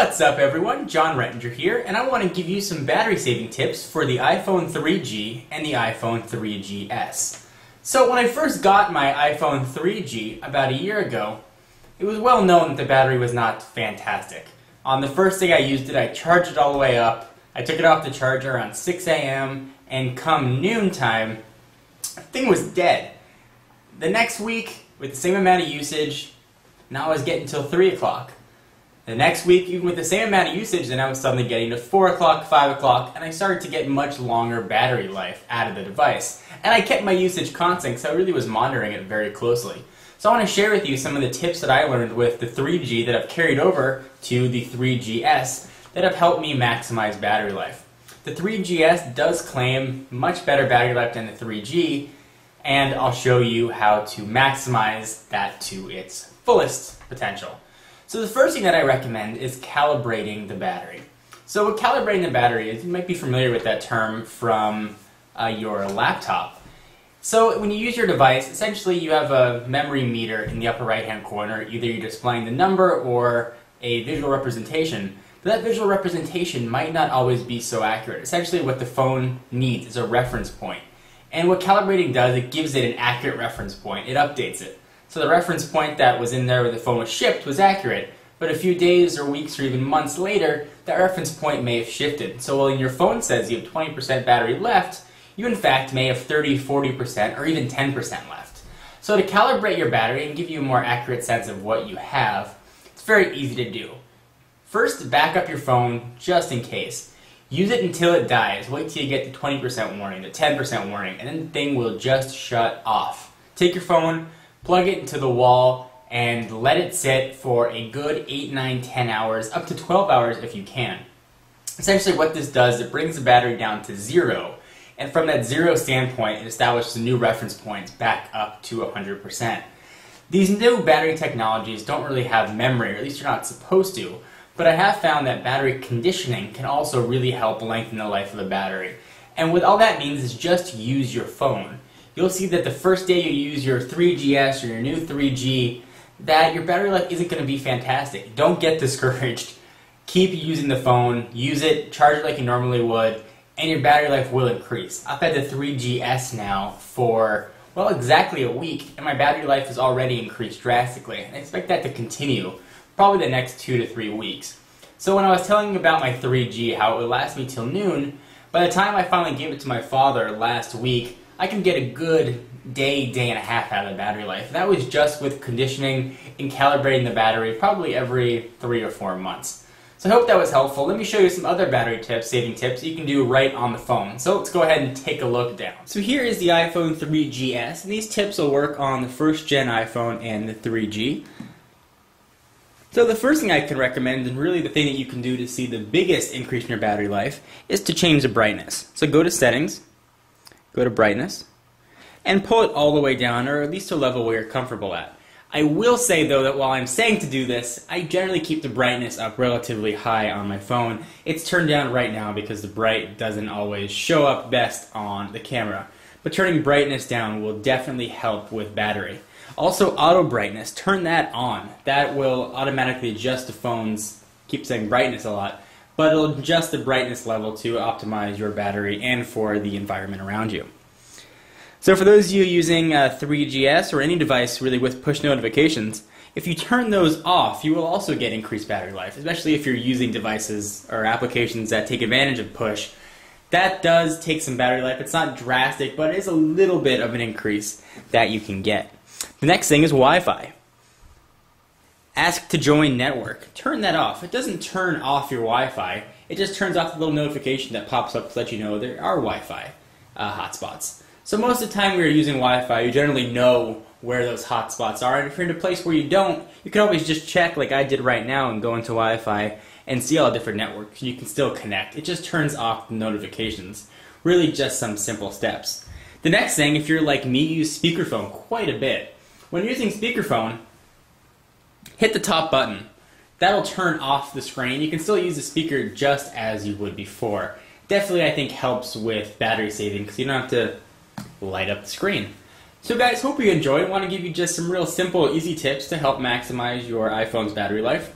What's up everyone, Jon Rettinger here, and I want to give you some battery saving tips for the iPhone 3G and the iPhone 3GS. So when I first got my iPhone 3G about a year ago, it was well known that the battery was not fantastic. On the first day I used it, I charged it all the way up, I took it off the charger around 6 a.m., and come noontime, the thing was dead. The next week, with the same amount of usage, now I was getting till 3 o'clock. The next week, even with the same amount of usage, then I was suddenly getting to 4 o'clock, 5 o'clock, and I started to get much longer battery life out of the device. And I kept my usage constant, so I really was monitoring it very closely. So I want to share with you some of the tips that I learned with the 3G that I've carried over to the 3GS that have helped me maximize battery life. The 3GS does claim much better battery life than the 3G, and I'll show you how to maximize that to its fullest potential. So the first thing that I recommend is calibrating the battery. So what calibrating the battery is, you might be familiar with that term from uh, your laptop. So when you use your device, essentially you have a memory meter in the upper right hand corner. Either you're displaying the number or a visual representation. But that visual representation might not always be so accurate. Essentially what the phone needs is a reference point. And what calibrating does, it gives it an accurate reference point. It updates it. So the reference point that was in there when the phone was shipped was accurate, but a few days or weeks or even months later, that reference point may have shifted. So while your phone says you have 20% battery left, you in fact may have 30, 40%, or even 10% left. So to calibrate your battery and give you a more accurate sense of what you have, it's very easy to do. First, back up your phone just in case. Use it until it dies. Wait till you get the 20% warning, the 10% warning, and then the thing will just shut off. Take your phone, plug it into the wall, and let it sit for a good 8, 9, 10 hours, up to 12 hours if you can. Essentially what this does, it brings the battery down to zero, and from that zero standpoint, it establishes a new reference point back up to 100%. These new battery technologies don't really have memory, or at least you're not supposed to, but I have found that battery conditioning can also really help lengthen the life of the battery. And what all that means is just use your phone you'll see that the first day you use your 3GS or your new 3G, that your battery life isn't going to be fantastic. Don't get discouraged. Keep using the phone, use it, charge it like you normally would, and your battery life will increase. I've had the 3GS now for, well, exactly a week, and my battery life has already increased drastically. I expect that to continue probably the next two to three weeks. So when I was telling you about my 3G, how it would last me till noon, by the time I finally gave it to my father last week, I can get a good day, day and a half out of the battery life. That was just with conditioning and calibrating the battery probably every three or four months. So I hope that was helpful. Let me show you some other battery tips, saving tips you can do right on the phone. So let's go ahead and take a look down. So here is the iPhone 3GS, and these tips will work on the first gen iPhone and the 3G. So the first thing I can recommend, and really the thing that you can do to see the biggest increase in your battery life, is to change the brightness. So go to settings, go to brightness, and pull it all the way down, or at least to a level where you're comfortable at. I will say though that while I'm saying to do this, I generally keep the brightness up relatively high on my phone. It's turned down right now because the bright doesn't always show up best on the camera. But turning brightness down will definitely help with battery. Also auto brightness, turn that on. That will automatically adjust the phone's, keep saying brightness a lot, but it'll adjust the brightness level to optimize your battery and for the environment around you. So for those of you using uh, 3GS or any device really with push notifications, if you turn those off, you will also get increased battery life, especially if you're using devices or applications that take advantage of push. That does take some battery life. It's not drastic, but it is a little bit of an increase that you can get. The next thing is Wi-Fi. Ask to join network. Turn that off. It doesn't turn off your Wi-Fi. It just turns off the little notification that pops up to let you know there are Wi-Fi uh, hotspots. So most of the time we are using Wi-Fi, you generally know where those hotspots are. And if you're in a place where you don't, you can always just check like I did right now and go into Wi-Fi and see all different networks. You can still connect. It just turns off the notifications. Really just some simple steps. The next thing, if you're like me, use speakerphone quite a bit. When using speakerphone, hit the top button. That'll turn off the screen. You can still use the speaker just as you would before. Definitely, I think, helps with battery saving because you don't have to light up the screen. So guys, hope you enjoyed. I want to give you just some real simple, easy tips to help maximize your iPhone's battery life.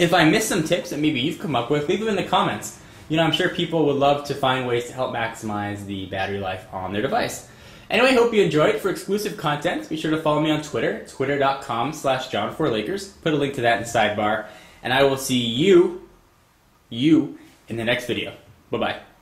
If I missed some tips that maybe you've come up with, leave them in the comments. You know, I'm sure people would love to find ways to help maximize the battery life on their device. Anyway, hope you enjoyed. For exclusive content, be sure to follow me on Twitter, twitter.com slash jon4lakers. Put a link to that in the sidebar. And I will see you, you, in the next video. Bye-bye.